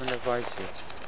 different devices.